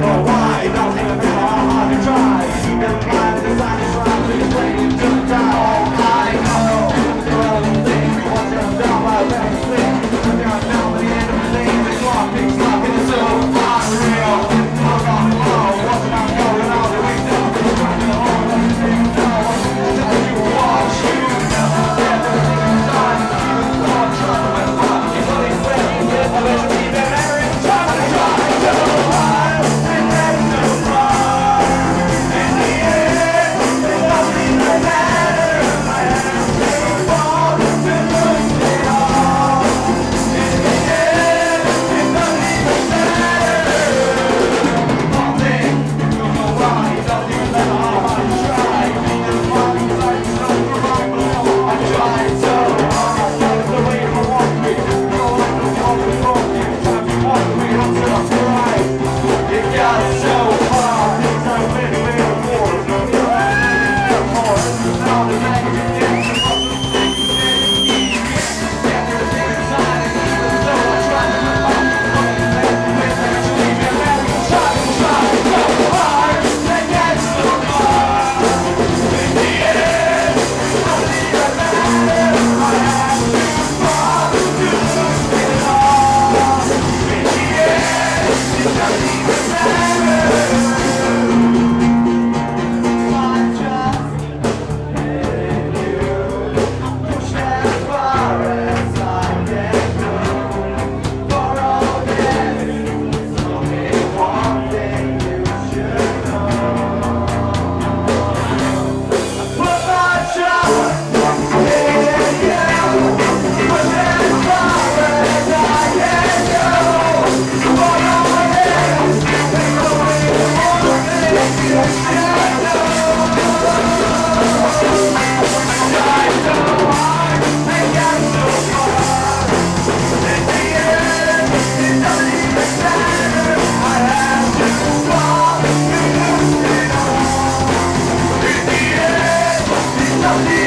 don't know. down.